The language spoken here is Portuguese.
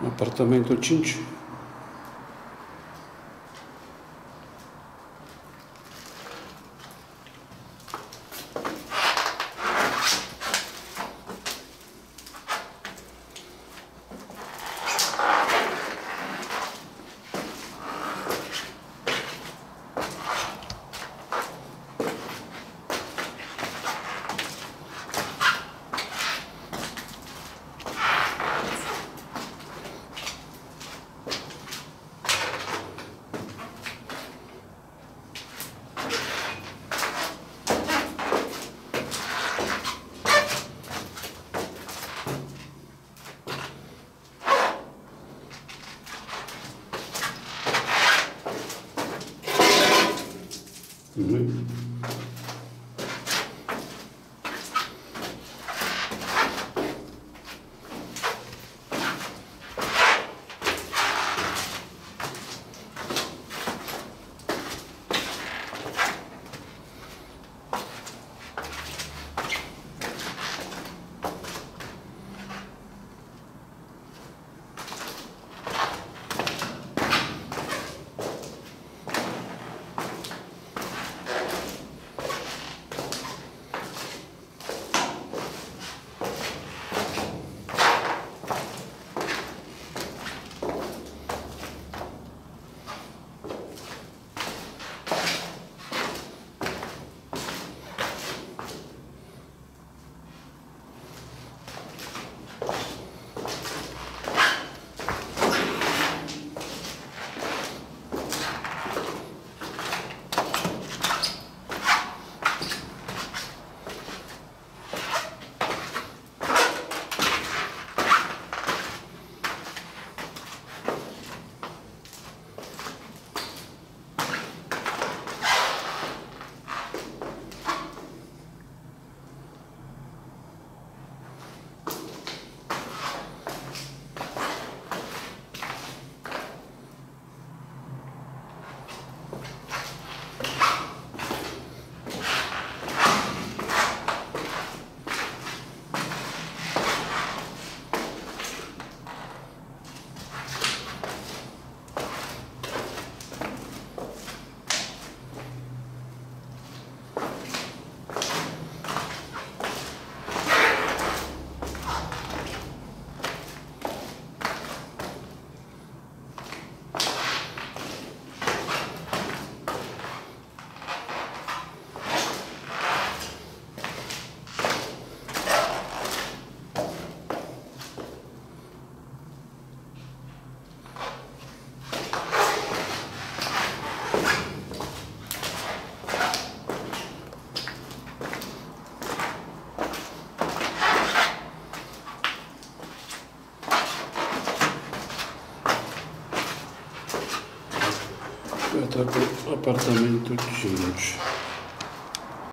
un Appartamento 5. Угу. Tinte. Uhum. Apartamento 20.